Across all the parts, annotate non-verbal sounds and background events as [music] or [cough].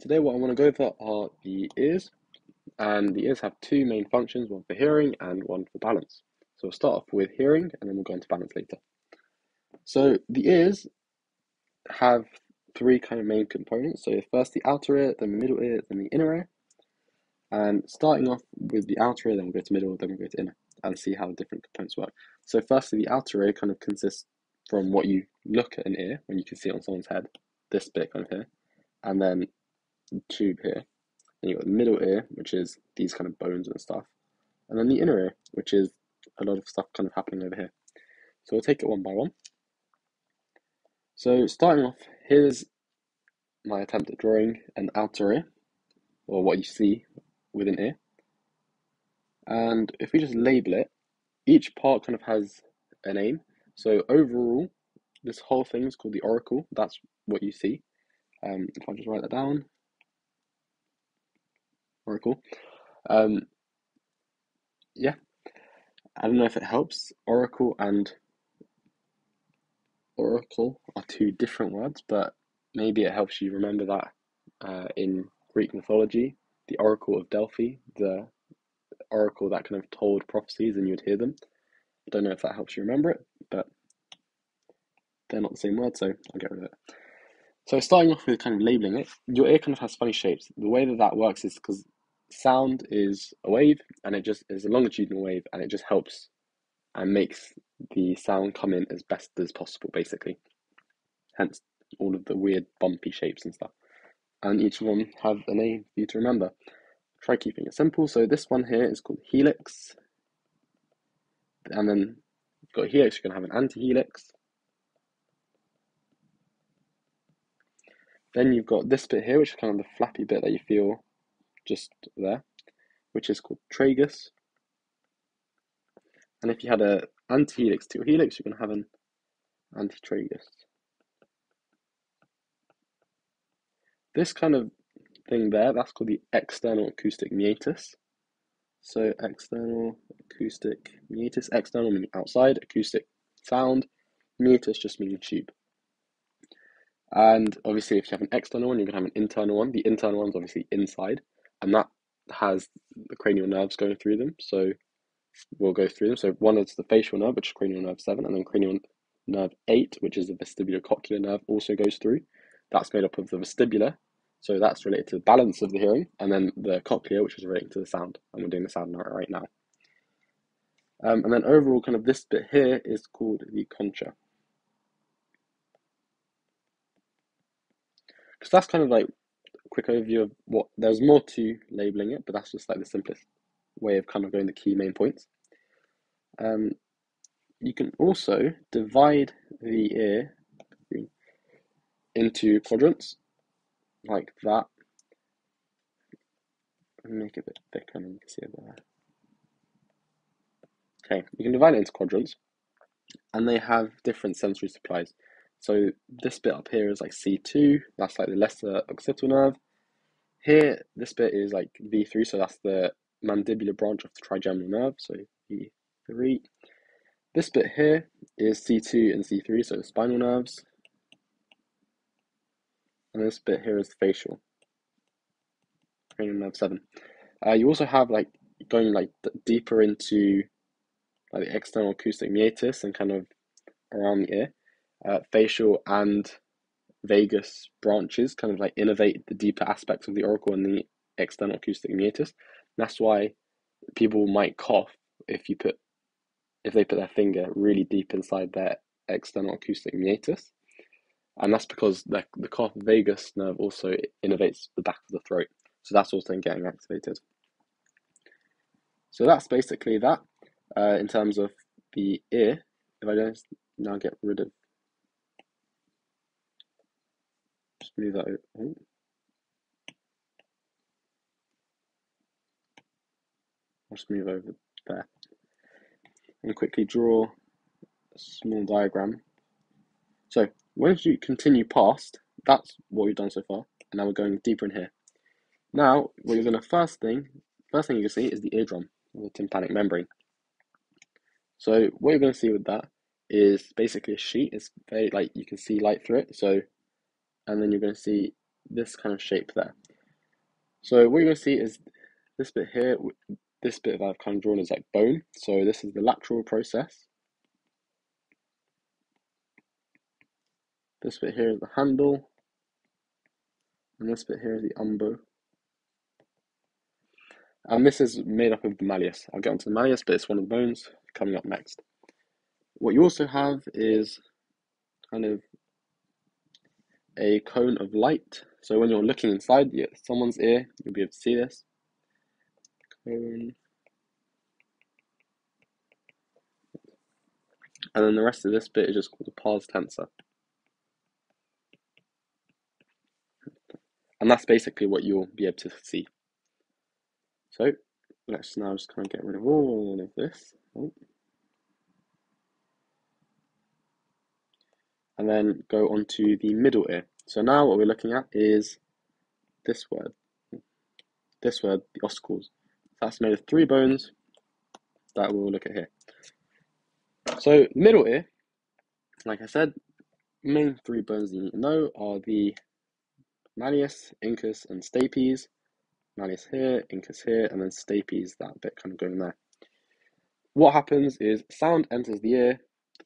Today what I want to go over are the ears, and the ears have two main functions, one for hearing and one for balance. So we'll start off with hearing, and then we'll go into balance later. So the ears have three kind of main components. So first the outer ear, then the middle ear, then the inner ear. And starting off with the outer ear, then we'll go to middle, then we'll go to inner, and see how the different components work. So firstly, the outer ear kind of consists from what you look at an ear, when you can see it on someone's head, this bit kind of here, and then the tube here. Then you've got the middle ear, which is these kind of bones and stuff, and then the inner ear, which is a lot of stuff kind of happening over here. So we'll take it one by one. So starting off, here's my attempt at drawing an outer ear, or what you see with an ear. And if we just label it, each part kind of has a name. So overall, this whole thing is called the auricle. That's what you see. Um, if I just write that down, auricle. Um, yeah, I don't know if it helps. Oracle and oracle are two different words, but maybe it helps you remember that uh, in Greek mythology, the Oracle of Delphi, the oracle that kind of told prophecies and you'd hear them. I don't know if that helps you remember it, but they're not the same word, so I'll get rid of it. So starting off with kind of labeling it, your ear kind of has funny shapes. The way that that works is because sound is a wave and it just is a longitudinal wave and it just helps and makes the sound come in as best as possible basically. Hence all of the weird bumpy shapes and stuff. And each one have a name for you to remember. Try keeping it simple. So this one here is called helix. And then you've got helix you're going to have an anti-helix. Then you've got this bit here which is kind of the flappy bit that you feel just there, which is called tragus. And if you had a antihelix to your helix, you're to have an antitragus. This kind of thing there, that's called the external acoustic meatus. So external acoustic meatus, external meaning outside, acoustic sound, meatus just meaning tube. And obviously, if you have an external one, you're going to have an internal one. The internal one's obviously inside and that has the cranial nerves going through them. So we'll go through them. So one is the facial nerve, which is cranial nerve seven, and then cranial nerve eight, which is the vestibulocochlear nerve, also goes through. That's made up of the vestibular, so that's related to the balance of the hearing, and then the cochlear, which is related to the sound. And we're doing the sound right now. Um, and then overall, kind of this bit here is called the concha. Because that's kind of like quick overview of what there's more to labeling it, but that's just like the simplest way of kind of going the key main points. Um, you can also divide the ear into quadrants like that. Make it a bit thicker and you can see it there. Okay, you can divide it into quadrants and they have different sensory supplies. So this bit up here is like C2, that's like the lesser occipital nerve. Here, this bit is like V3, so that's the mandibular branch of the trigeminal nerve, so V3. This bit here is C2 and C3, so the spinal nerves. And this bit here is the facial, cranial nerve 7. Uh, you also have like going like deeper into like the external acoustic meatus and kind of around the ear uh, facial and vagus branches kind of like innervate the deeper aspects of the auricle and the external acoustic meatus. That's why people might cough if you put if they put their finger really deep inside their external acoustic meatus. And that's because the, the cough vagus nerve also innervates the back of the throat. So that's also getting activated. So that's basically that uh, in terms of the ear. If I don't now get rid of Just move that over. Oh. I'll just move over there and quickly draw a small diagram. So once you continue past, that's what we've done so far, and now we're going deeper in here. Now, what you're going to first thing, first thing you can see is the eardrum, or the tympanic membrane. So what you're going to see with that is basically a sheet. It's very like you can see light through it. So and then you're going to see this kind of shape there. So what you're going to see is this bit here, this bit that I've kind of drawn is like bone. So this is the lateral process. This bit here is the handle. And this bit here is the umbo. And this is made up of the malleus. I'll get onto the malleus, but it's one of the bones coming up next. What you also have is kind of a cone of light. So when you're looking inside someone's ear, you'll be able to see this. Cone. And then the rest of this bit is just called a pars tensa. And that's basically what you'll be able to see. So let's now just kind of get rid of all of this. Oh. And then go on to the middle ear. So now what we're looking at is this word. This word, the ossicles. That's made of three bones that we'll look at here. So middle ear, like I said, main three bones you need to know are the malleus, incus, and stapes. Malleus here, incus here, and then stapes, that bit kind of going there. What happens is sound enters the ear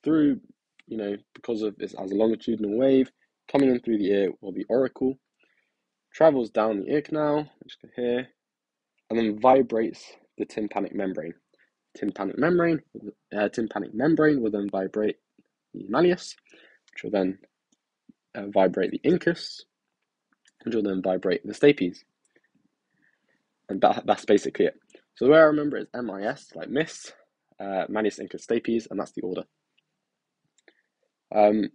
through, you know, because of this as a longitudinal wave, coming in through the ear or the auricle, travels down the ear canal, which is here, and then vibrates the tympanic membrane. Tympanic membrane, uh, tympanic membrane will then vibrate the malleus, which will then uh, vibrate the incus, which will then vibrate the stapes. And that, that's basically it. So the way I remember it is MIS, like Miss, uh, Malleus Incus Stapes, and that's the order. Um,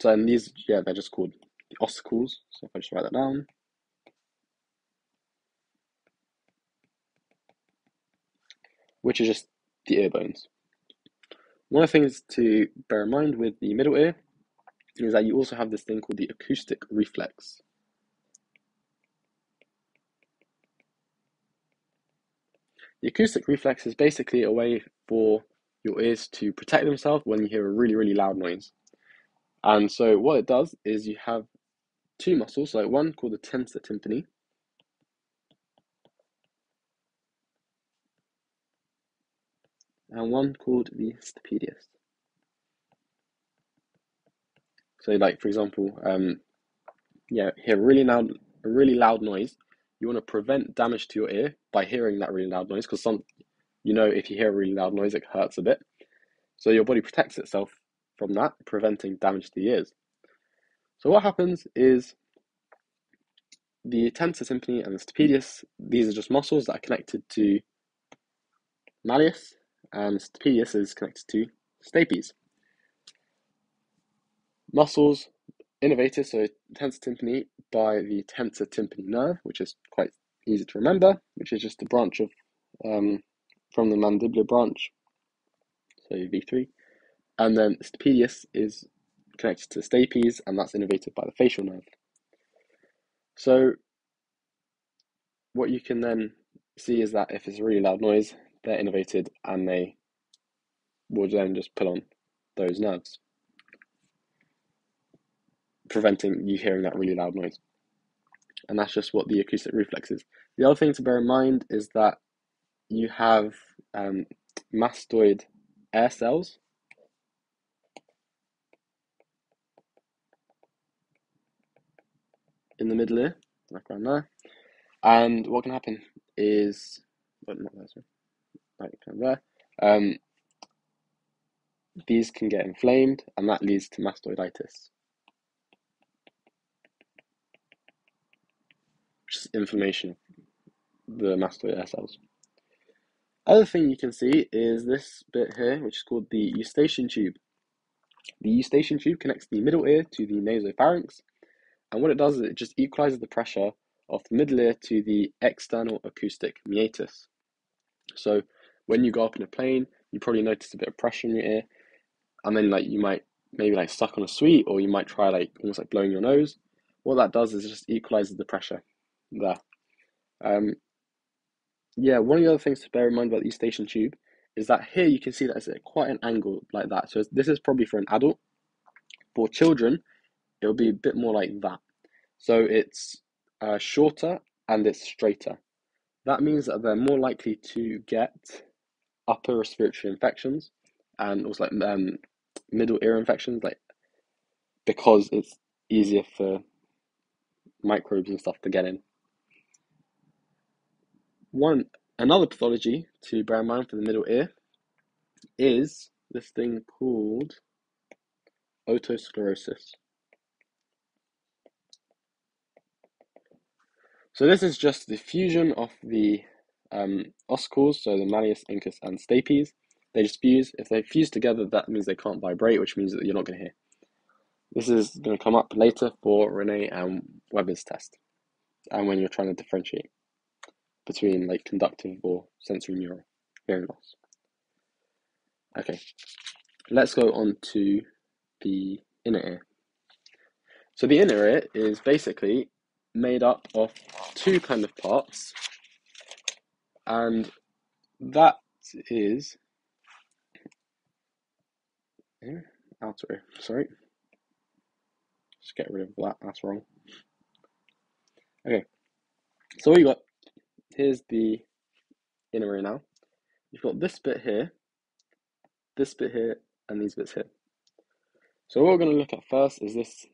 so and these, yeah, they're just called the ossicles. So if I just write that down. Which is just the ear bones. One of the things to bear in mind with the middle ear is that you also have this thing called the acoustic reflex. The acoustic reflex is basically a way for your ears to protect themselves when you hear a really, really loud noise. And so what it does is you have two muscles, like one called the tensor tympani, and one called the stapedius. So, like for example, um, yeah, hear really loud, a really loud noise. You want to prevent damage to your ear by hearing that really loud noise, because some, you know, if you hear a really loud noise, it hurts a bit. So your body protects itself from that, preventing damage to the ears. So what happens is the tensor tympani and the stapedius, these are just muscles that are connected to malleus, and stapedius is connected to stapes. Muscles innervated, so tensor tympani by the tensor tympani nerve, which is quite easy to remember, which is just a branch of um, from the mandibular branch, so V3, and then stapedius is connected to stapes, and that's innervated by the facial nerve. So, what you can then see is that if it's a really loud noise, they're innervated and they will then just pull on those nerves, preventing you hearing that really loud noise. And that's just what the acoustic reflex is. The other thing to bear in mind is that you have um, mastoid air cells in the middle ear, like around there. And what can happen is, but not there, sorry, of there. Um, these can get inflamed, and that leads to mastoiditis, which is inflammation of the mastoid air cells. Other thing you can see is this bit here, which is called the eustachian tube. The eustachian tube connects the middle ear to the nasopharynx, and what it does is it just equalizes the pressure of the middle ear to the external acoustic meatus. So when you go up in a plane, you probably notice a bit of pressure in your ear, and then like you might maybe like suck on a sweet, or you might try like almost like blowing your nose. What that does is just equalizes the pressure there. Um, yeah, one of the other things to bear in mind about the eustachian tube is that here you can see that it's at quite an angle like that. So this is probably for an adult. For children, it'll be a bit more like that. So it's uh, shorter and it's straighter. That means that they're more likely to get upper respiratory infections and also like um, middle ear infections, like because it's easier for microbes and stuff to get in. One another pathology to bear in mind for the middle ear is this thing called otosclerosis. So this is just the fusion of the um, ossicles, so the malleus, incus, and stapes. They just fuse. If they fuse together, that means they can't vibrate, which means that you're not going to hear. This is going to come up later for Rinne and Weber's test, and when you're trying to differentiate between like conductive or sensorineural hearing loss. Okay, let's go on to the inner ear. So the inner ear is basically made up of two kind of parts, and that is outer. Sorry, just get rid of that. That's wrong. Okay, so what you got? Here's the inner ear now. You've got this bit here, this bit here, and these bits here. So what we're going to look at first is this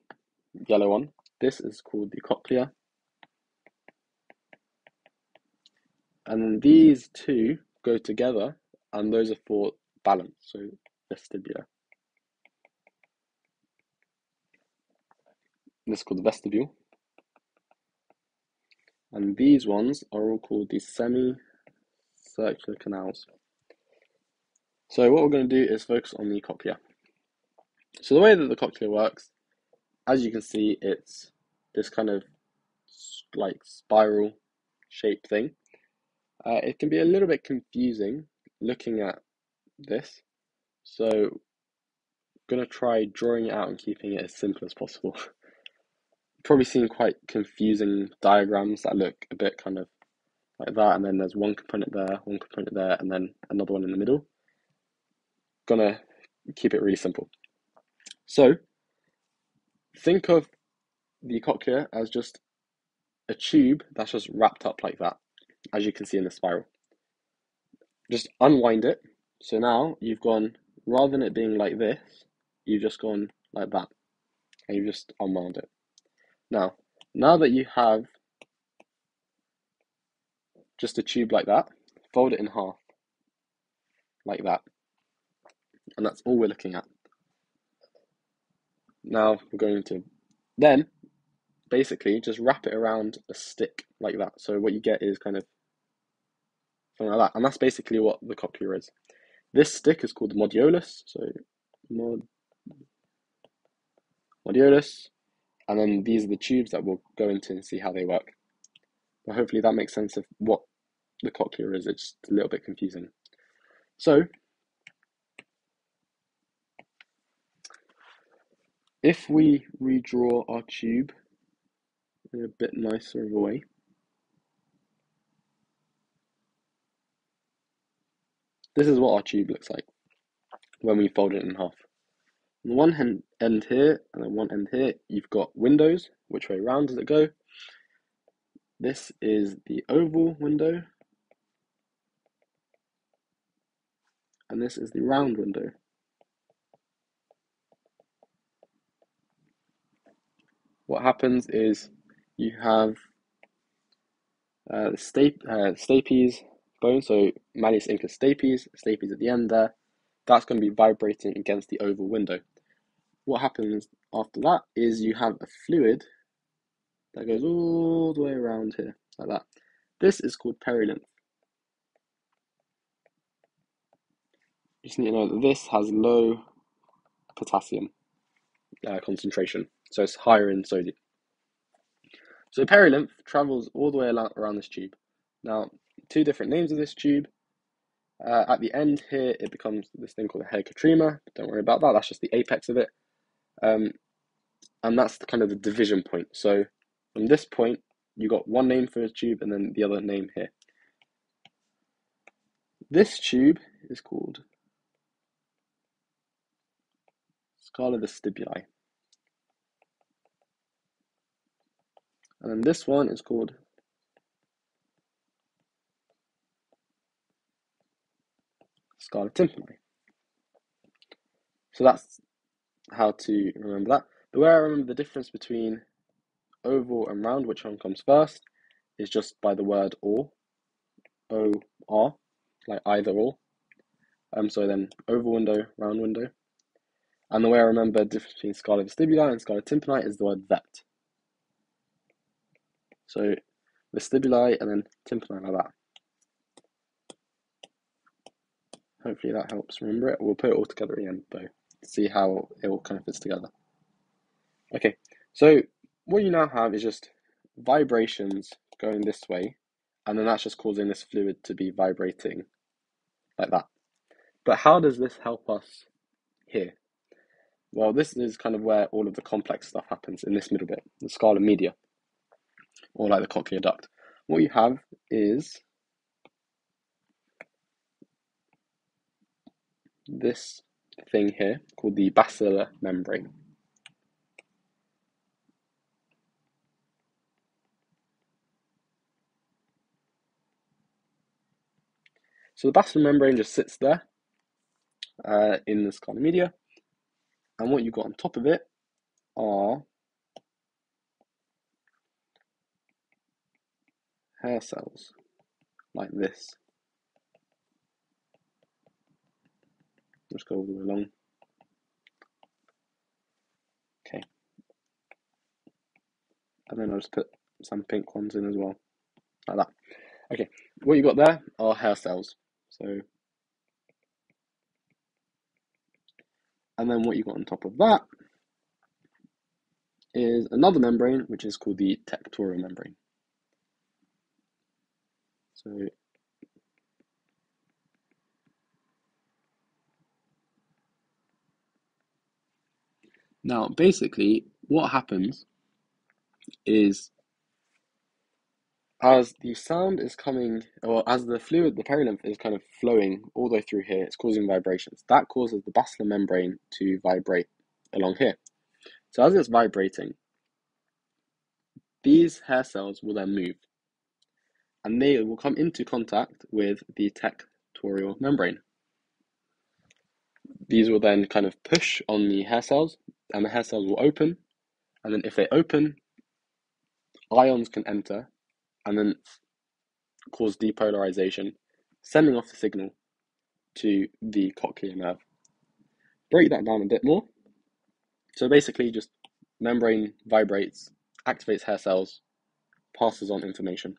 yellow one. This is called the cochlea. And then these two go together, and those are for balance, so vestibular. This is called the vestibule. And these ones are all called the semicircular canals. So what we're going to do is focus on the cochlea. So the way that the cochlea works, as you can see, it's this kind of like spiral shape thing. Uh, it can be a little bit confusing looking at this. So I'm to try drawing it out and keeping it as simple as possible. [laughs] Probably seen quite confusing diagrams that look a bit kind of like that, and then there's one component there, one component there, and then another one in the middle. Gonna keep it really simple. So, think of the cochlea as just a tube that's just wrapped up like that, as you can see in the spiral. Just unwind it. So now you've gone, rather than it being like this, you've just gone like that. And you've just unwound it. Now, now that you have just a tube like that, fold it in half. Like that. And that's all we're looking at. Now we're going to then basically just wrap it around a stick like that. So what you get is kind of something like that. And that's basically what the cochlea is. This stick is called the modiolus. So mod modiolus. And then these are the tubes that we'll go into and see how they work. But hopefully that makes sense of what the cochlea is. It's just a little bit confusing. So If we redraw our tube in a bit nicer of a way, this is what our tube looks like when we fold it in half. On one end here and one end here, you've got windows. Which way round does it go? This is the oval window. And this is the round window. What happens is you have uh, the uh, stapes bone, so malleus incus stapes, stapes at the end there, that's going to be vibrating against the oval window. What happens after that is you have a fluid that goes all the way around here, like that. This is called perilymph. You just need to know that this has low potassium uh, concentration. So it's higher in sodium. So perilymph travels all the way around this tube. Now, two different names of this tube. Uh, at the end here, it becomes this thing called a helicotrema. Don't worry about that. That's just the apex of it. Um, and that's the, kind of the division point. So from this point, you got one name for a tube and then the other name here. This tube is called scala vestibuli. And then this one is called Scala Tympani. So that's how to remember that. The way I remember the difference between oval and round, which one comes first, is just by the word or. O R, like either or. Um, so then oval window, round window. And the way I remember the difference between scala vestibuli and scala tympani is the word that. So vestibuli and then tympani like that. Hopefully that helps remember it. We'll put it all together again though, see how it all kind of fits together. Okay, so what you now have is just vibrations going this way, and then that's just causing this fluid to be vibrating like that. But how does this help us here? Well, this is kind of where all of the complex stuff happens in this middle bit, the scala media, or like the cochlear duct. What you have is this thing here called the basilar membrane. So the basilar membrane just sits there uh, in this kind of media, and what you've got on top of it are hair cells, like this. Let's go all the way along. Okay. And then I'll just put some pink ones in as well, like that. Okay, what you got there are hair cells. So, and then what you got on top of that is another membrane, which is called the tectorial membrane. So now basically what happens is as the sound is coming, or as the fluid, the perilymph is kind of flowing all the way through here, it's causing vibrations. That causes the basilar membrane to vibrate along here. So as it's vibrating, these hair cells will then move and they will come into contact with the tectorial membrane. These will then kind of push on the hair cells and the hair cells will open and then if they open, ions can enter and then cause depolarization, sending off the signal to the cochlear nerve. Break that down a bit more. So basically, just membrane vibrates, activates hair cells, passes on information.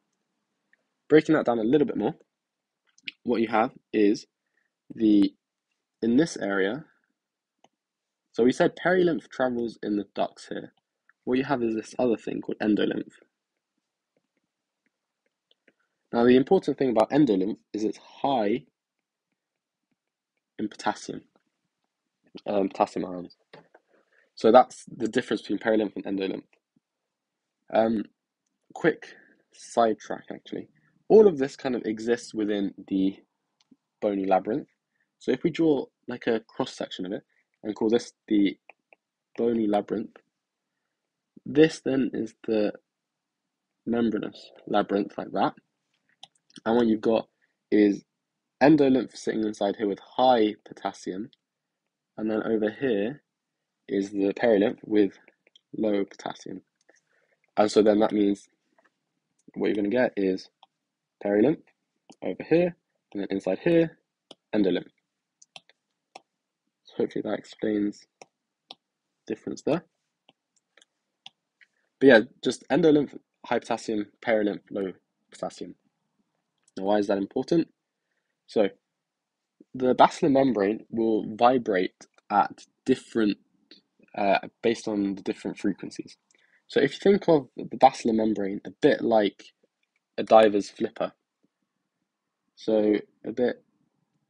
Breaking that down a little bit more, what you have is the in this area. So we said perilymph travels in the ducts here. What you have is this other thing called endolymph. Now, the important thing about endolymph is it's high in potassium, um, potassium ions. So that's the difference between perilymph and endolymph. Um, quick sidetrack, actually. All of this kind of exists within the bony labyrinth. So if we draw like a cross section of it and call this the bony labyrinth, this then is the membranous labyrinth like that. And what you've got is endolymph sitting inside here with high potassium. And then over here is the perilymph with low potassium. And so then that means what you're going to get is perilymph over here, and then inside here, endolymph. So hopefully that explains difference there. But yeah, just endolymph, high potassium, perilymph, low potassium. Now, why is that important? So, the basilar membrane will vibrate at different, uh, based on the different frequencies. So, if you think of the basilar membrane a bit like a diver's flipper, so a bit,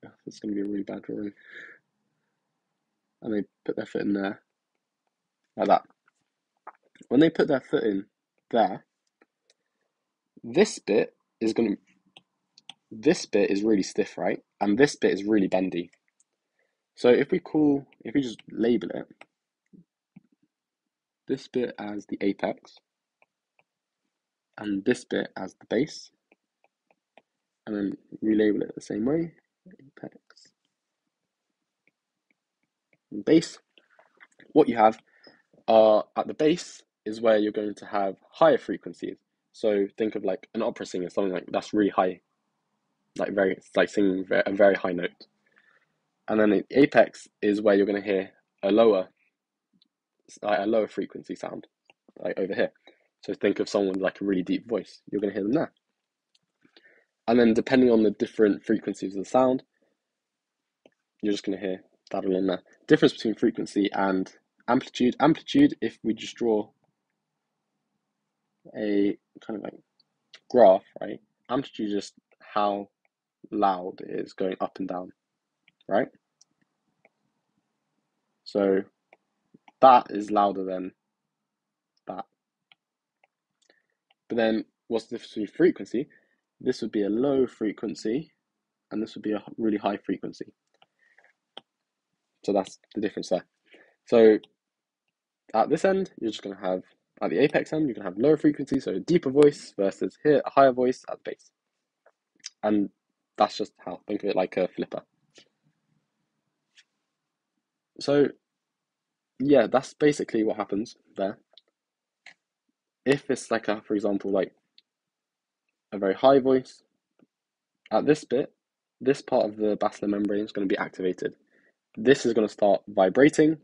oh, is going to be a really bad drawing, and they put their foot in there, like that. When they put their foot in there, this bit is going to this bit is really stiff, right? And this bit is really bendy. So if we call, if we just label it, this bit as the apex, and this bit as the base, and then relabel it the same way, apex, base, what you have are at the base is where you're going to have higher frequencies. So think of like an opera singer, something like that's really high, like very like singing a very high note. And then the apex is where you're going to hear a lower, like a lower frequency sound, like over here. So think of someone with like a really deep voice. You're going to hear them there. And then depending on the different frequencies of the sound, you're just going to hear that along there. Difference between frequency and amplitude. Amplitude, if we just draw a kind of like graph, right? Amplitude is just how loud it is going up and down, right? So that is louder than that. But then what's the difference between frequency? This would be a low frequency and this would be a really high frequency. So that's the difference there. So at this end, you're just going to have, at the apex end, you're going to have lower frequency, so a deeper voice versus here, a higher voice at the base. And that's just how, think of it like a flipper. So, yeah, that's basically what happens there. If it's like a, for example, like a very high voice, at this bit, this part of the basilar membrane is going to be activated. This is going to start vibrating.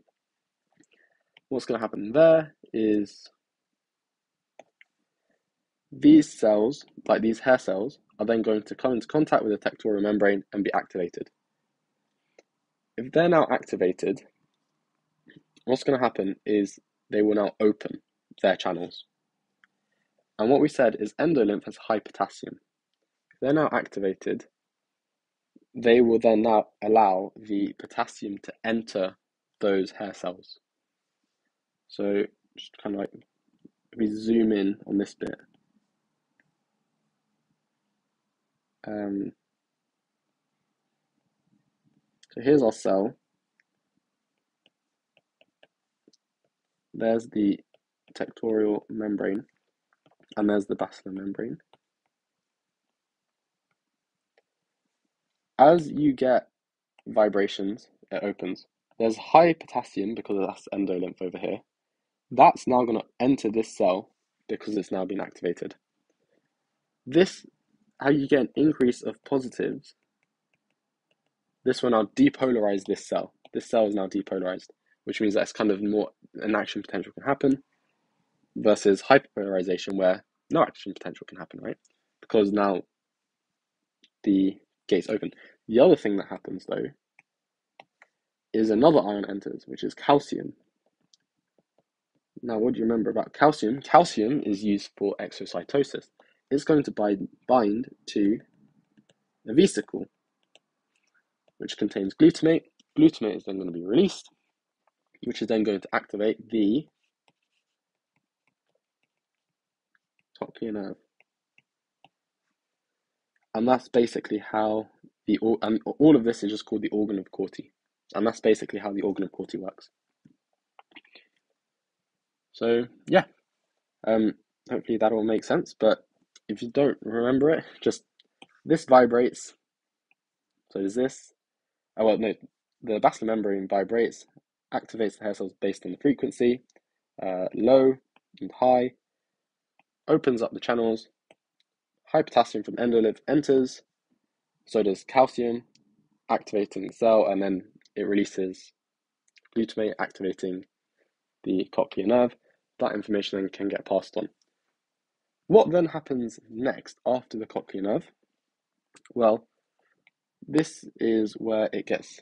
What's going to happen there is these cells, like these hair cells, are then going to come into contact with the tectorial membrane and be activated. If they're now activated, what's going to happen is they will now open their channels. And what we said is endolymph has high potassium. They're now activated, they will then now allow the potassium to enter those hair cells. So just kind of like we zoom in on this bit. Um, so here's our cell. There's the tectorial membrane, and there's the basilar membrane. As you get vibrations, it opens. There's high potassium because of that's endolymph over here. That's now going to enter this cell because it's now been activated. This, how you get an increase of positives, this will now depolarize this cell. This cell is now depolarized, which means that's kind of more an action potential can happen versus hyperpolarization where no action potential can happen, right? Because now the gates open. The other thing that happens though is another ion enters, which is calcium. Now, what do you remember about calcium? Calcium is used for exocytosis. It's going to bind, bind to a vesicle, which contains glutamate. Glutamate is then going to be released, which is then going to activate the cochlear nerve. And that's basically how the and all of this is just called the organ of Corti, and that's basically how the organ of Corti works. So yeah, um, hopefully that all makes sense. But if you don't remember it, just this vibrates. So does this? Oh well, no, the basilar membrane vibrates, activates the hair cells based on the frequency, uh, low and high, opens up the channels. High potassium from endolymph enters, so does calcium, activating the cell, and then it releases glutamate, activating the cochlear nerve. That information then can get passed on. What then happens next after the cochlear nerve? Well, this is where it gets.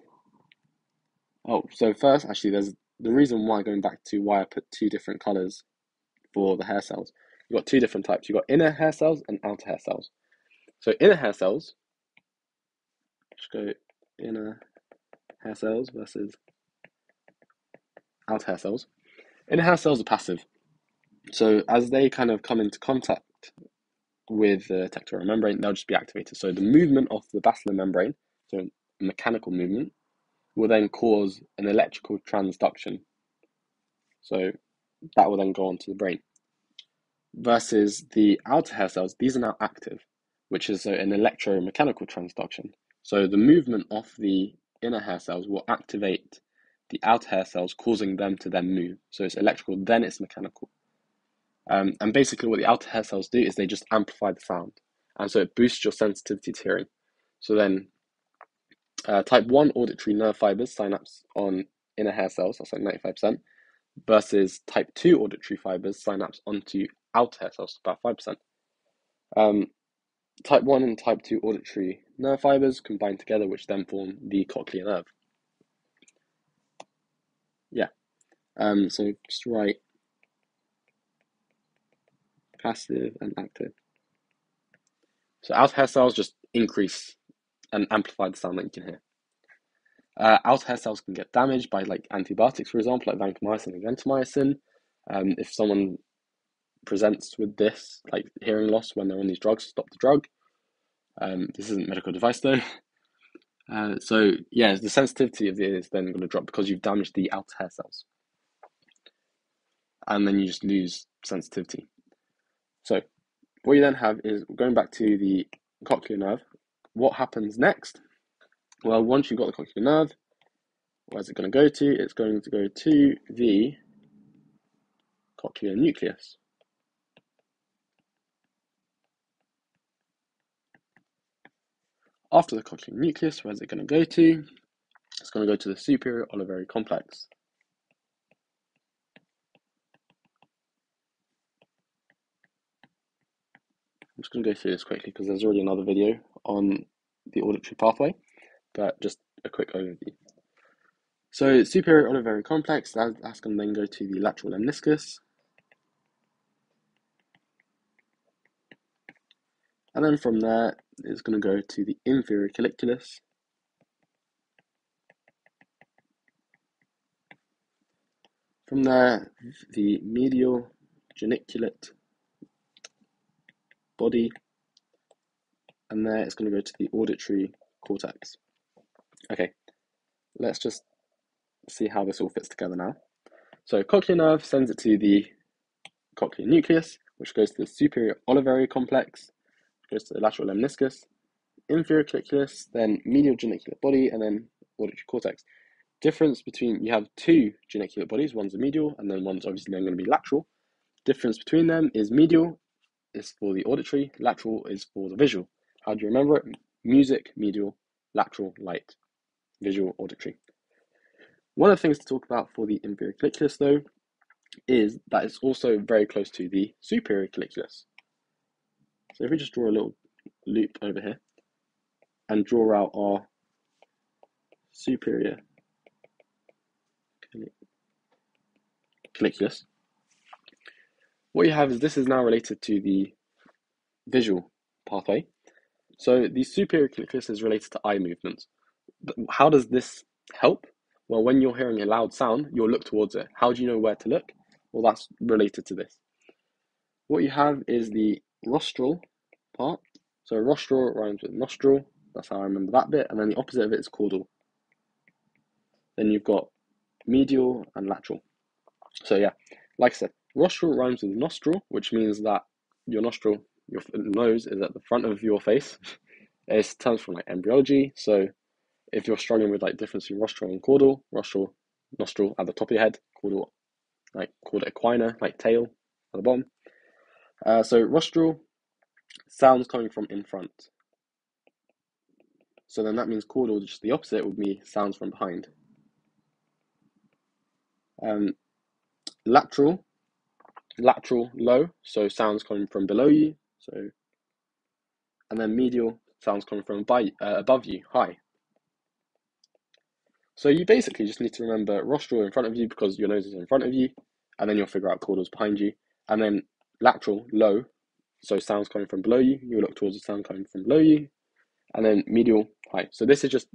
Oh, so first, actually, there's the reason why, going back to why I put two different colors for the hair cells. You've got two different types. You've got inner hair cells and outer hair cells. So, inner hair cells just go inner hair cells versus outer hair cells. Inner hair cells are passive. So as they kind of come into contact with the tectorial membrane, they'll just be activated. So the movement of the basilar membrane, so mechanical movement, will then cause an electrical transduction. So that will then go on to the brain. Versus the outer hair cells, these are now active, which is an electromechanical transduction. So the movement of the inner hair cells will activate the outer hair cells, causing them to then move. So it's electrical, then it's mechanical. Um, and basically, what the outer hair cells do is they just amplify the sound, and so it boosts your sensitivity to hearing. So then, uh, type one auditory nerve fibers synapse on inner hair cells, that's like ninety five percent, versus type two auditory fibers synapse onto outer hair cells, about five percent. Um, type one and type two auditory nerve fibers combine together, which then form the cochlear nerve. Yeah. Um, so just write passive and active. So outer hair cells just increase and amplify the sound that you can hear. Uh, outer hair cells can get damaged by like antibiotics, for example, like vancomycin and gentamicin. Um, if someone presents with this, like hearing loss when they're on these drugs, stop the drug. Um, this isn't medical advice though. [laughs] Uh, so yeah, the sensitivity of the ear is then going to drop because you've damaged the outer hair cells, and then you just lose sensitivity. So what you then have is going back to the cochlear nerve. What happens next? Well, once you've got the cochlear nerve, where's it going to go to? It's going to go to the cochlear nucleus. After the cochlear nucleus, where's it going to go to? It's going to go to the superior olivary complex. I'm just going to go through this quickly because there's already another video on the auditory pathway, but just a quick overview. So superior olivary complex, that, that's going to then go to the lateral lemniscus. And then from there, it's going to go to the inferior colliculus. From there, the medial geniculate body, and there it's going to go to the auditory cortex. Okay, let's just see how this all fits together now. So cochlear nerve sends it to the cochlear nucleus, which goes to the superior olivary complex, goes to the lateral lemniscus, inferior colliculus, then medial geniculate body, and then auditory cortex. Difference between you have two geniculate bodies, one's a medial, and then one's obviously then going to be lateral. Difference between them is medial is for the auditory, lateral is for the visual. How do you remember it? Music, medial, lateral, light, visual, auditory. One of the things to talk about for the inferior colliculus, though, is that it's also very close to the superior colliculus. So if we just draw a little loop over here and draw out our superior colliculus, what you have is this is now related to the visual pathway. So the superior colliculus is related to eye movements. How does this help? Well, when you're hearing a loud sound, you'll look towards it. How do you know where to look? Well, that's related to this. What you have is the rostral part. So rostral rhymes with nostril. That's how I remember that bit. And then the opposite of it is caudal. Then you've got medial and lateral. So yeah, like I said, rostral rhymes with nostril, which means that your nostril, your nose, is at the front of your face. [laughs] it comes from like embryology. So if you're struggling with like difference between rostral and caudal, rostral, nostril at the top of your head, caudal, like cauda equina, like tail at the bottom. Uh, so rostral sounds coming from in front. So then that means caudal, just the opposite, would be sounds from behind. Um, lateral, lateral, low, so sounds coming from below you. So, and then medial sounds coming from by, uh, above you, high. So you basically just need to remember rostral in front of you because your nose is in front of you, and then you'll figure out caudals behind you, and then lateral, low, so sounds coming from below you, you look towards the sound coming from below you, and then medial, high. So this is just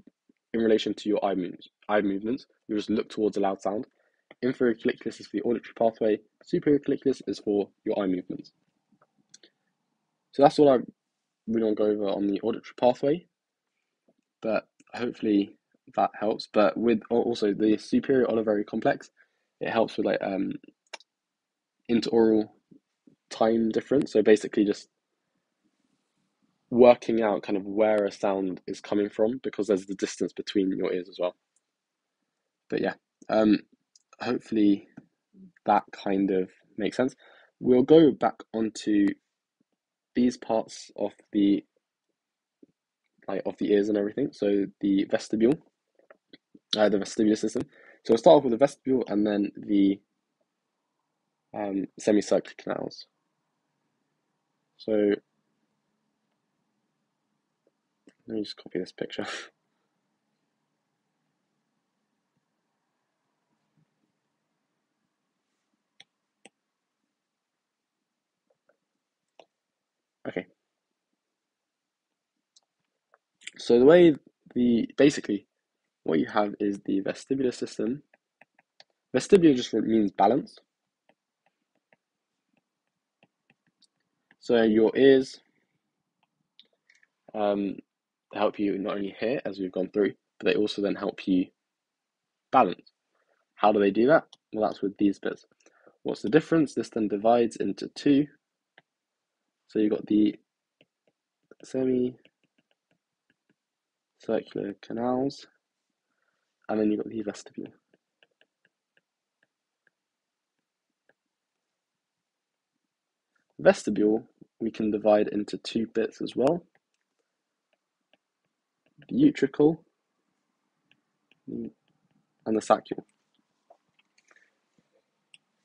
in relation to your eye movements. Eye movements, you just look towards a loud sound. Inferior colliculus is for the auditory pathway. Superior colliculus is for your eye movements. So that's all I really want to go over on the auditory pathway. But hopefully that helps. But with also the superior olivary complex, it helps with like um interaural time difference. So basically, just working out kind of where a sound is coming from because there's the distance between your ears as well. But yeah, Um, hopefully that kind of makes sense. We'll go back onto these parts of the like of the ears and everything. So the vestibule, uh, the vestibular system. So we'll start off with the vestibule and then the um, semicircular canals. So let me just copy this picture. [laughs] okay. So the way the basically what you have is the vestibular system. Vestibular just means balance. So your ears um, help you not only hear as we've gone through, but they also then help you balance. How do they do that? Well, that's with these bits. What's the difference? This then divides into two. So you've got the semi circular canals, and then you've got the vestibule. Vestibule we can divide into two bits as well. The utricle and the saccule.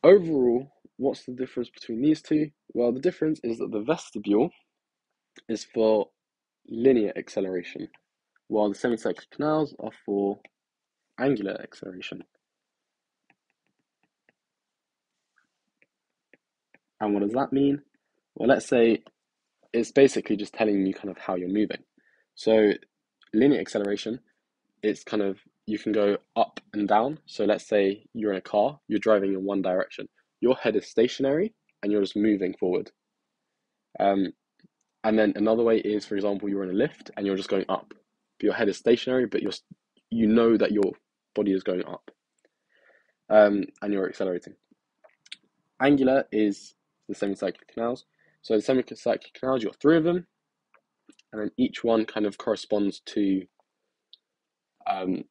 Overall, what's the difference between these two? Well, the difference is that the vestibule is for linear acceleration, while the semicircular canals are for angular acceleration. And what does that mean? Well, let's say it's basically just telling you kind of how you're moving. So linear acceleration, it's kind of you can go up and down. So let's say you're in a car, you're driving in one direction. Your head is stationary and you're just moving forward. Um, and then another way is, for example, you're in a lift and you're just going up. Your head is stationary, but you're you know that your body is going up, um, and you're accelerating. Angular is the semicircular canals. So the semicircular canals, you've got three of them, and then each one kind of corresponds to um,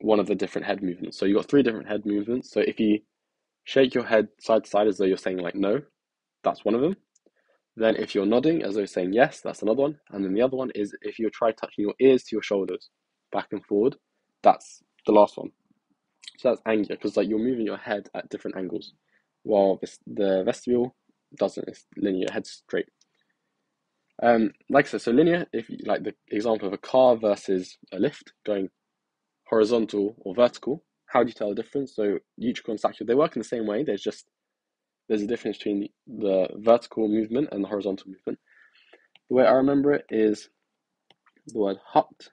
one of the different head movements. So you've got three different head movements. So if you shake your head side to side as though you're saying like no, that's one of them. Then if you're nodding as though saying yes, that's another one. And then the other one is if you try touching your ears to your shoulders, back and forward, that's the last one. So that's angular because like you're moving your head at different angles, while this, the vestibule doesn't. It's linear, head straight. Um, like I said, so linear, if you, like the example of a car versus a lift going horizontal or vertical, how do you tell the difference? So utricle and saccule, they work in the same way. There's just there's a difference between the vertical movement and the horizontal movement. The way I remember it is the word hut,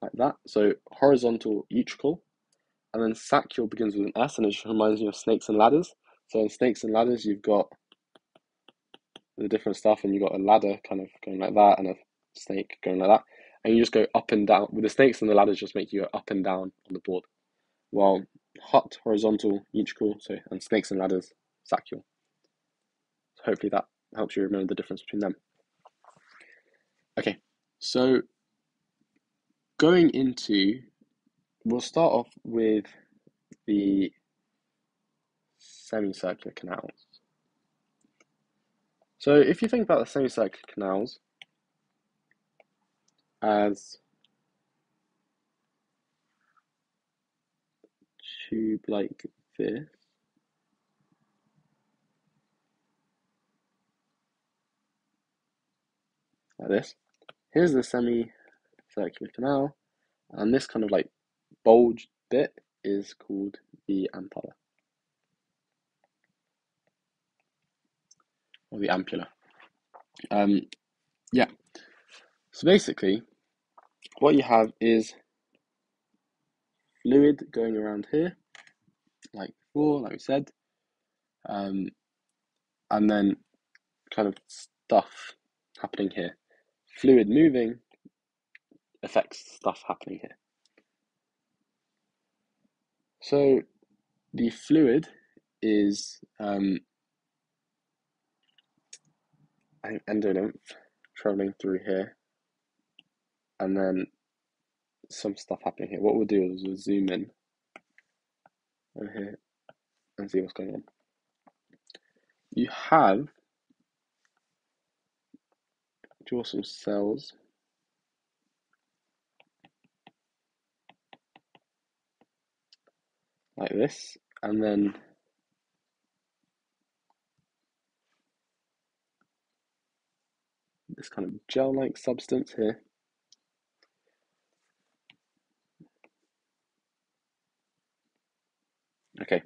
like that. So horizontal utricle, and then saccule begins with an S, and it just reminds me of snakes and ladders. So in snakes and ladders, you've got the different stuff, and you've got a ladder kind of going like that, and a snake going like that, and you just go up and down. With the snakes and the ladders, just make you go up and down on the board. While hut, horizontal, utricle, so and snakes and ladders, saccule. So hopefully that helps you remember the difference between them. Okay, so going into, we'll start off with the semicircular canals. So if you think about the semicircular canals as tube like this, like this. Here's the semicircular canal, and this kind of like bulged bit is called the ampulla. Or the ampulla. Um, yeah. So basically, what you have is fluid going around here, like before, like we said, um, and then kind of stuff happening here. Fluid moving affects stuff happening here. So the fluid is um, endolymph traveling through here, and then some stuff happening here. What we'll do is we'll zoom in over here and see what's going on. You have draw some cells like this, and then this kind of gel-like substance here. Okay.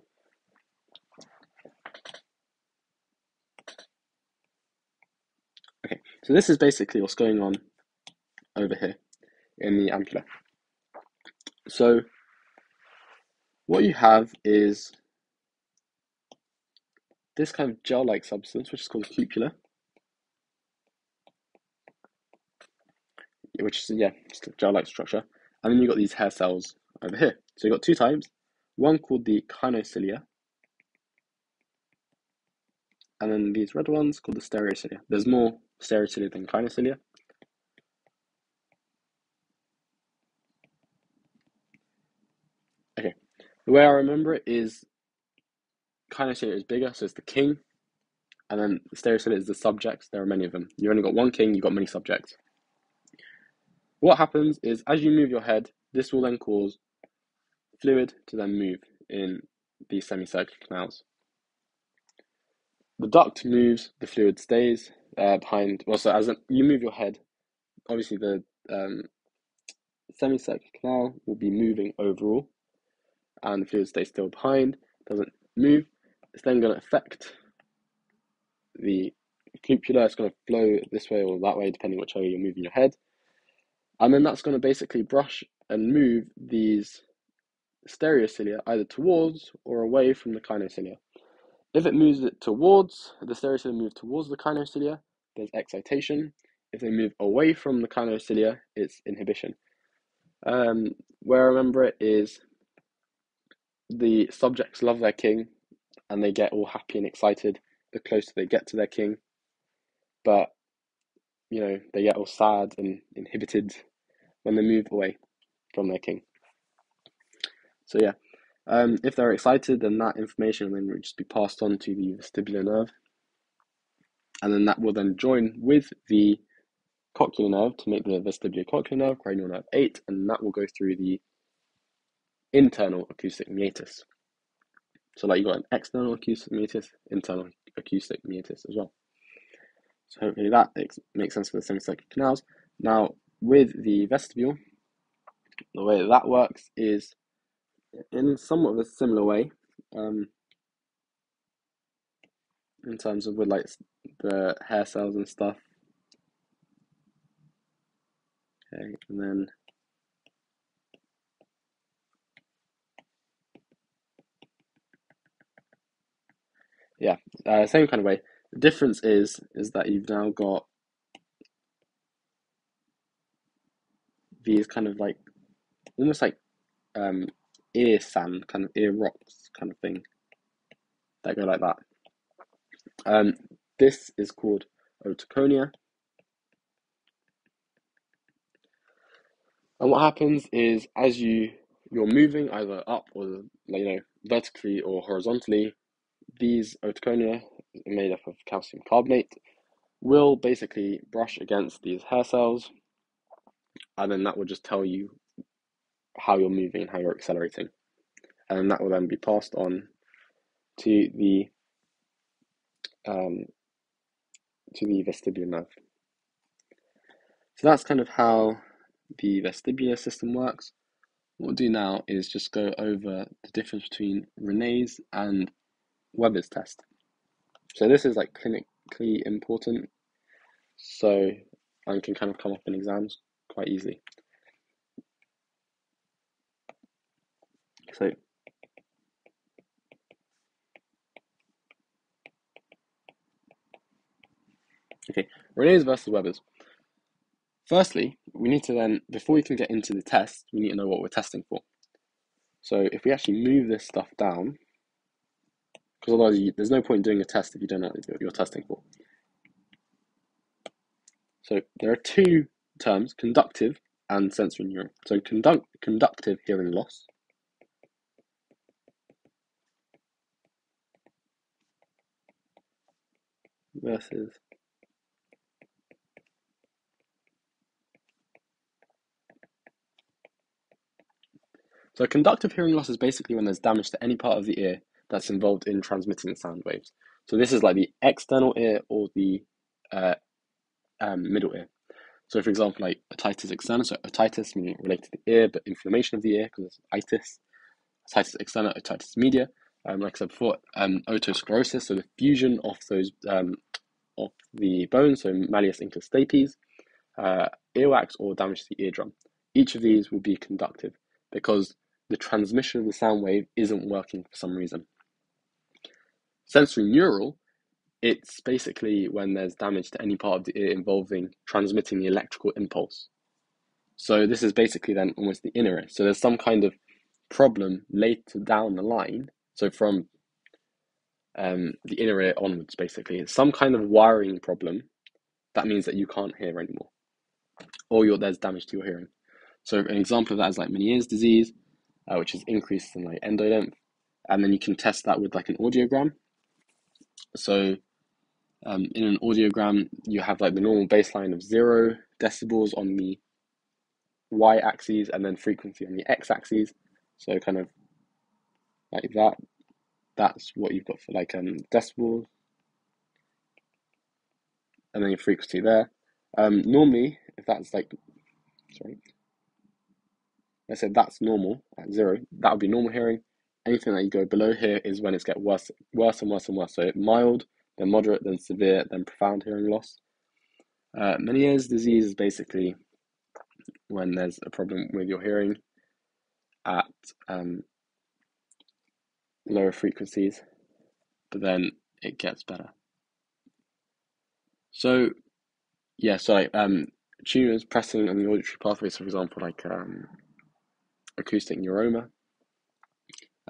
Okay, so this is basically what's going on over here in the ampulla. So what you have is this kind of gel-like substance, which is called cupula, which is yeah, gel-like structure, and then you've got these hair cells over here. So you've got two types, one called the kinocilia, and then these red ones called the stereocilia. There's more stereocilia than kinocilia. Okay, the way I remember it is kinocilia is bigger, so it's the king, and then the stereocilia is the subjects. There are many of them. You've only got one king, you've got many subjects. What happens is as you move your head, this will then cause fluid to then move in these semicircular canals. The duct moves, the fluid stays uh, behind. Well, so as you move your head, obviously the um, semicircular canal will be moving overall, and the fluid stays still behind, doesn't move. It's then going to affect the cupula. It's going to flow this way or that way, depending which way you're moving your head. And then that's going to basically brush and move these stereocilia either towards or away from the kinocilia. If it moves it towards, the stereocilia move towards the kinocilia, there's excitation. If they move away from the kinocilia, it's inhibition. Um, where I remember it is the subjects love their king and they get all happy and excited the closer they get to their king. But, you know, they get all sad and inhibited when they move away from their king. So yeah, um, if they're excited, then that information will then just be passed on to the vestibular nerve, and then that will then join with the cochlear nerve to make the vestibular cochlear nerve, cranial nerve 8, and that will go through the internal acoustic meatus. So like you got an external acoustic meatus, internal acoustic meatus as well. So hopefully that makes sense for the semicircular canals. Now with the vestibule, the way that, that works is in somewhat of a similar way, um, in terms of with like the hair cells and stuff. Okay, and then yeah, uh, same kind of way. The difference is is that you've now got these kind of like almost like um, ear sand, kind of ear rocks kind of thing that go like that. Um, this is called otoconia. And what happens is as you you're moving either up or you know vertically or horizontally, these otoconia made up of calcium carbonate will basically brush against these hair cells and then that will just tell you how you're moving and how you're accelerating. And that will then be passed on to the um, to the vestibular nerve. So that's kind of how the vestibular system works. What we'll do now is just go over the difference between Rinne's and Weber's test. So this is like clinically important, so and can kind of come up in exams quite easily. So okay, Rinne's versus Weber's. Firstly, we need to then, before we can get into the test, we need to know what we're testing for. So if we actually move this stuff down, because otherwise, you, there's no point in doing a test if you don't know what you're testing for. So there are two terms, conductive and sensorineural. So conduct, conductive hearing loss versus So conductive hearing loss is basically when there's damage to any part of the ear that's involved in transmitting sound waves. So this is like the external ear or the uh, um, middle ear. So for example, like otitis externa, so otitis meaning related to the ear, but inflammation of the ear because it's itis. Otitis externa, otitis media. Um, like I said before, um, otosclerosis, so the fusion of those um, of the bones, so malleus incus uh, earwax, or damage to the eardrum. Each of these will be conductive because the transmission of the sound wave isn't working for some reason. Sensorineural, it's basically when there's damage to any part of the ear involving transmitting the electrical impulse. So this is basically then almost the inner ear. So there's some kind of problem later down the line. So from um, the inner ear onwards, basically, it's some kind of wiring problem. That means that you can't hear anymore, or there's damage to your hearing. So an example of that is like Meniere's disease, uh, which is increased in like endolymph, and then you can test that with like an audiogram. So um, in an audiogram, you have like the normal baseline of zero decibels on the y-axis and then frequency on the x-axis. So kind of like that. That's what you've got for like um decibels, and then your frequency there. Um, normally, if that's like, sorry, I said that's normal at zero. That would be normal hearing. Anything that you go below here is when it's get worse, worse and worse and worse. So mild, then moderate, then severe, then profound hearing loss. Uh, Meniere's disease is basically when there's a problem with your hearing at um, lower frequencies, but then it gets better. So, yeah, so um, tumors pressing on the auditory pathways, for example, like um, acoustic neuroma.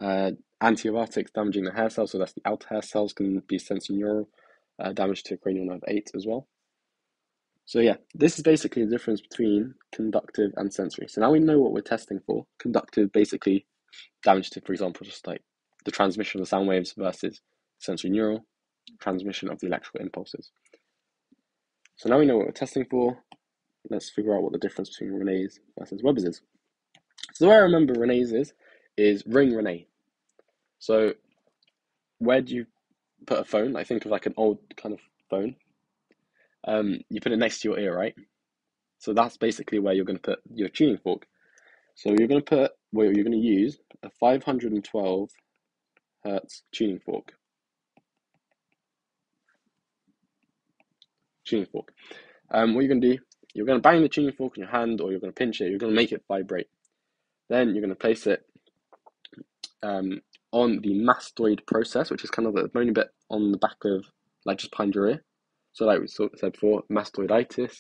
Uh, antibiotics damaging the hair cells, so that's the outer hair cells, can be sensorineural uh, damage to cranial nerve 8 as well. So yeah, this is basically the difference between conductive and sensory. So now we know what we're testing for. Conductive, basically damage to, for example, just like the transmission of the sound waves versus sensorineural transmission of the electrical impulses. So now we know what we're testing for. Let's figure out what the difference between Rinne's versus Weber's is. So the way I remember Rinne's is, is ring Rinne. So where do you put a phone? I think of like an old kind of phone. Um, you put it next to your ear, right? So that's basically where you're going to put your tuning fork. So you're going to put, well, you're going to use a 512 hertz tuning fork. Tuning fork. Um, what you're going to do, you're going to bang the tuning fork in your hand or you're going to pinch it, you're going to make it vibrate. Then you're going to place it um, on the mastoid process, which is kind of the bony bit on the back of, like just behind your ear. So, like we said before, mastoiditis,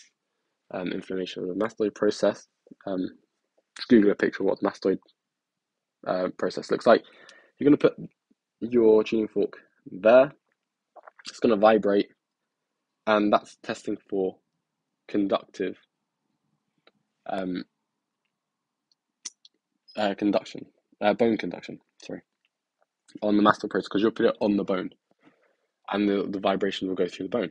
um, inflammation of the mastoid process. Um, just Google a picture of what the mastoid uh, process looks like. You're going to put your tuning fork there. It's going to vibrate, and that's testing for conductive um, uh, conduction, uh, bone conduction, sorry, on the mastoid process because you'll put it on the bone and the, the vibration will go through the bone.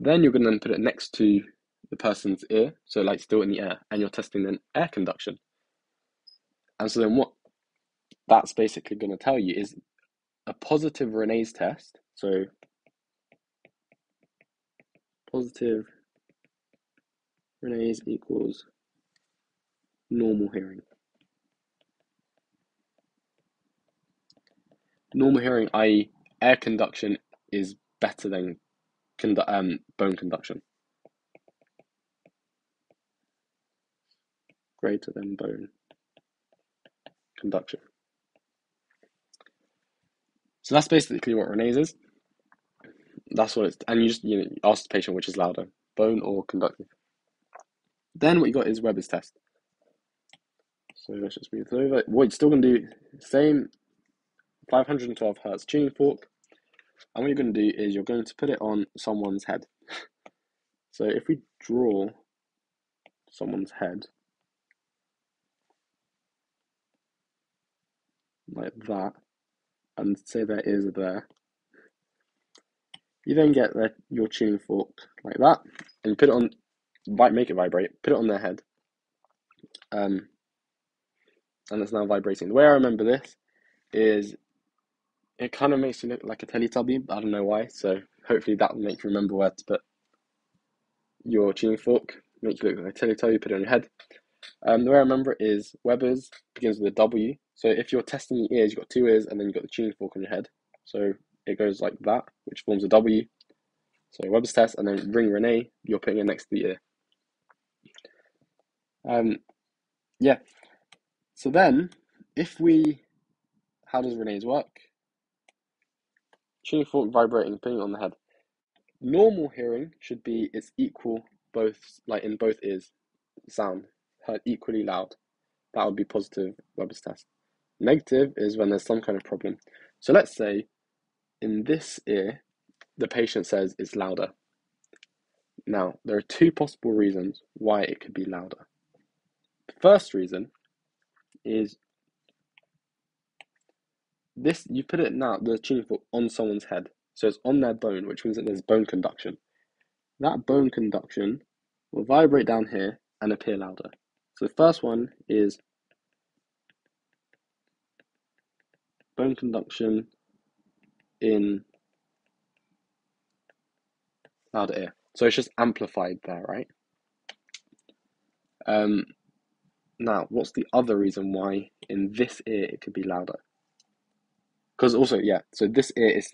Then you're going to then put it next to the person's ear, so like still in the air, and you're testing then air conduction. And so then what that's basically going to tell you is a positive Rinne's test. So positive Rinne's equals normal hearing. Normal hearing, i.e., air conduction, is better than condu- um, bone conduction. Greater than bone conduction. So that's basically what Rinne's is. That's what it's, and you just you know, ask the patient which is louder, bone or conductive. Then what you got is Weber's test. So let's just move over. What you're still to do, same 512 hertz tuning fork. And what you're going to do is you're going to put it on someone's head. so if we draw someone's head like that, and say their ears are there, You then get the, your tuning fork like that, and put it on, make it vibrate, put it on their head, um, and it's now vibrating. The way I remember this is it kind of makes you look like a Teletubby. I don't know why, so hopefully that will make you remember where to put your tuning fork, make you look like a Teletubby, put it on your head. Um, the way I remember it is Weber's begins with a W. So if you're testing your ears, you've got two ears and then you've got the tuning fork on your head. So it goes like that, which forms a W. So Weber's test, and then ring Rinne, you're putting it next to the ear. Um, yeah. So then, if we, how does Rinne's work? Tuning fork vibrating, putting it on the head. Normal hearing should be it's equal both, like in both ears, sound heard equally loud. That would be positive Weber's test. Negative is when there's some kind of problem. So let's say in this ear, the patient says it's louder. Now, there are two possible reasons why it could be louder. The first reason is this you put it now, the tuning fork on someone's head. So it's on their bone, which means that there's bone conduction. That bone conduction will vibrate down here and appear louder. So the first one is bone conduction in louder ear. So it's just amplified there, right? Um, now, what's the other reason why in this ear it could be louder? Because also, yeah, so this ear is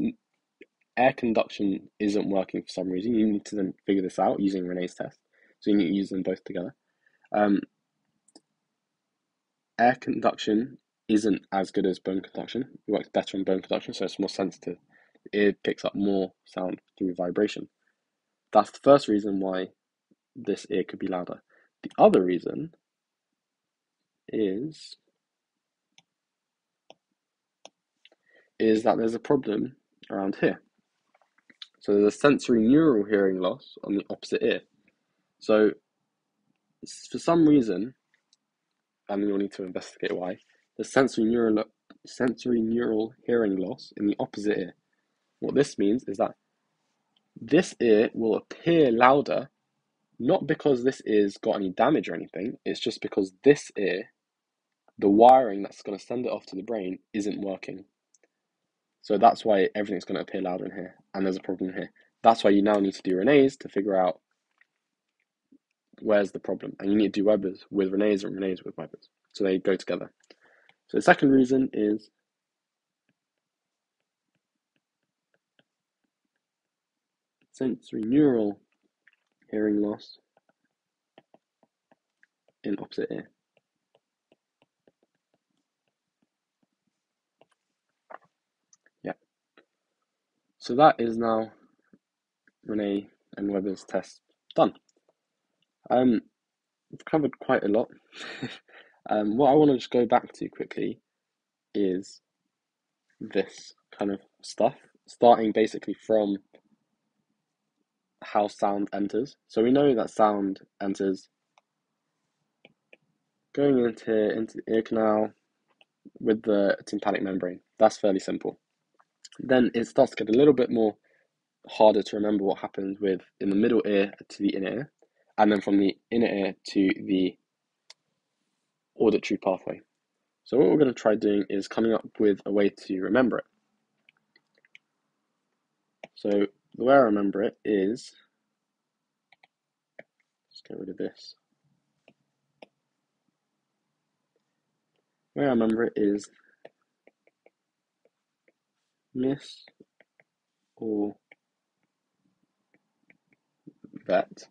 air conduction isn't working for some reason. You need to then figure this out using Rinne's test. So you need to use them both together. Um, air conduction isn't as good as bone conduction. It works better on bone conduction, so it's more sensitive. It picks up more sound through vibration. That's the first reason why this ear could be louder. The other reason is is that there's a problem around here. So there's a sensorineural hearing loss on the opposite ear. So for some reason, and you'll need to investigate why, the sensorineural sensory neural hearing loss in the opposite ear. What this means is that this ear will appear louder, not because this ear's got any damage or anything, it's just because this ear, the wiring that's going to send it off to the brain, isn't working. So that's why everything's going to appear louder in here, and there's a problem here. That's why you now need to do Rinne's to figure out where's the problem. And you need to do Weber's with Rinne's and Rinne's with Weber's. So they go together. So the second reason is sensorineural hearing loss in opposite ear. Yeah. So that is now Rinne and Weber's test done. Um, we've covered quite a lot. [laughs] um, what I want to just go back to quickly is this kind of stuff, starting basically from how sound enters. So we know that sound enters going into into the ear canal with the tympanic membrane. That's fairly simple. Then it starts to get a little bit more harder to remember what happens with in the middle ear to the inner ear and then from the inner ear to the auditory pathway. So what we're going to try doing is coming up with a way to remember it. So the way I remember it is, let's get rid of this. The way I remember it is miss or vet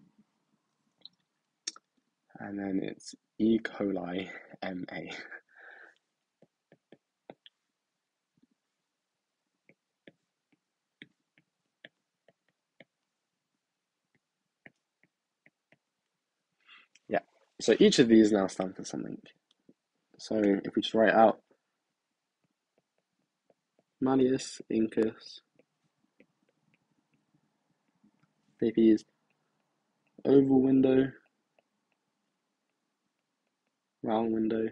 and then it's E. coli MA. yeah, so each of these now stand for something. So if we just write out Malleus, Incus, Baby's oval window, round window.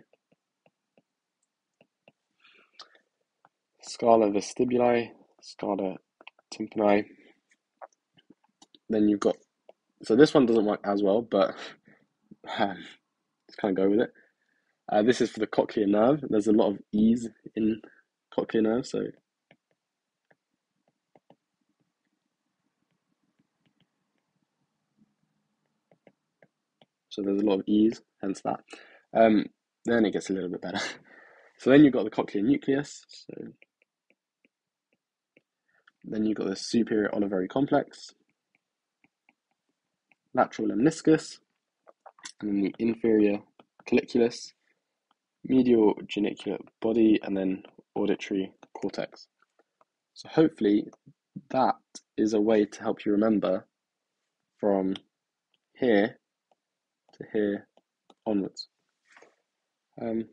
Scala vestibuli, scala tympani, then you've got, so this one doesn't work as well, but [laughs] um, let's kind of go with it. Uh, this is for the cochlear nerve. There's a lot of ease in cochlear nerve, so so there's a lot of ease, hence that. Um, then it gets a little bit better. [laughs] So then you've got the cochlear nucleus. So then you've got the superior olivary complex, lateral lemniscus, and then the inferior colliculus, medial geniculate body, and then auditory cortex. So hopefully that is a way to help you remember from here to here onwards. Um.